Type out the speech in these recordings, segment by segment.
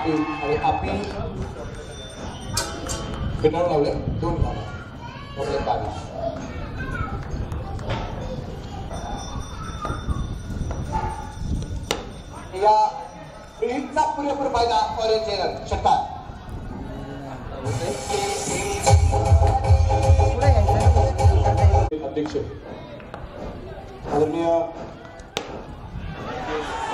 पाटील आणि आपी फिटावर लावले दोन धावा त्यामुळे बावीस या फिल्मचा पुरेपूर फायदा ऑरेंज चॅनल षटकार अध्यक्ष आदरणीय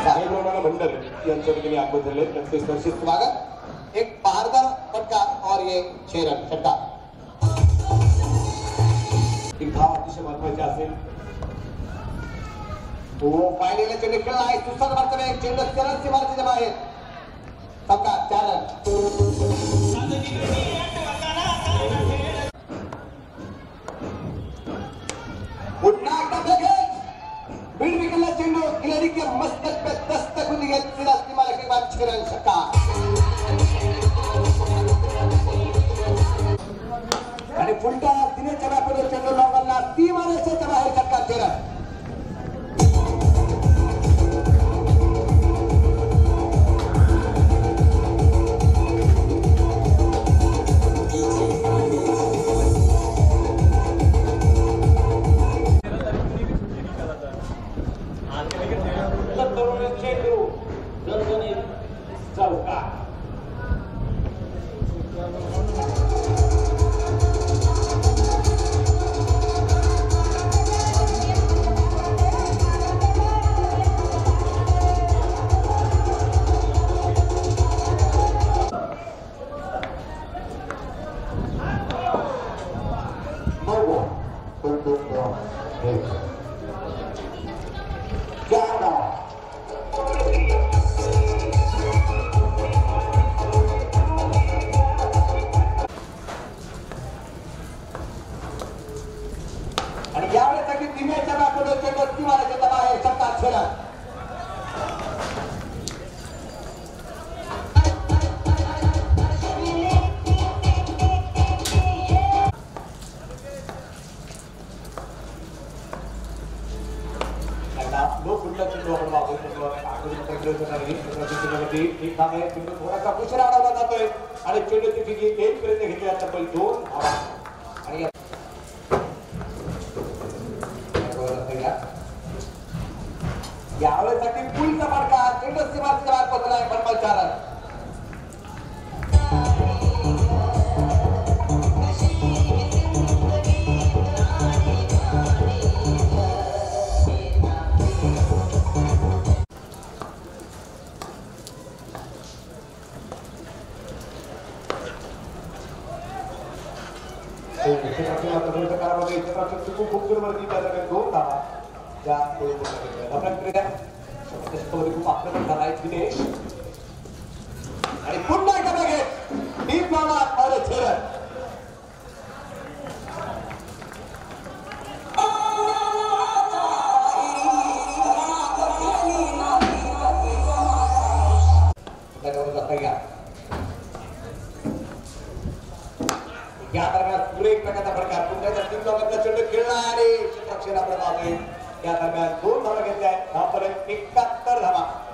साहेबराव भंडर यांच्या वतीने आपको दिले प्रत्येक स्पर्शित स्वागत। एक बहारदार फटका और ये छह रन फटका एक धाव अतिशय महत्वाची असेल तो पाहिलेला चेंडू खेळला आहे दुसरा मार्गाने चेंडू सरळ सीमारेषेच्या बाहेर सबका चार रन पुन्हा एकदा बघत बीड विकेला चेंडू। खिलाडी के मस्तक आणि फुलटा तिने salvar. नाही एक धाव आहे चेंडू थोडासा अडवला जातोय. आणि चेंडू फिकी एक पर्यंत घेतली आता पहिले दोन. धावा खूप आक्रमण झाला आहे दिनेश आणि पुन्हा एकदा बघे डीप लावला और दरम्यान फटका एक प्रकारचा प्रकार. तीन लोकांचा चेंडू खेळला आणि क्षेत्रक्षण आपण पाहतोय या दरम्यान दोन धावा घेतल्या आहेत. धावपर्यंत एकाहत्तर धावा.